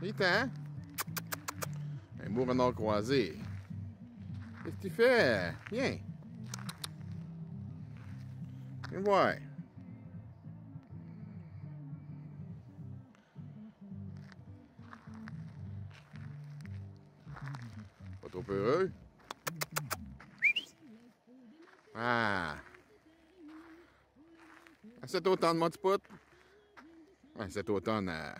Viens, hein? Un beau renard croisé. Qu'est-ce que tu fais? Viens. Viens voir. Pas trop heureux? Ah! Cet automne, mon petit pote? Cet automne, euh,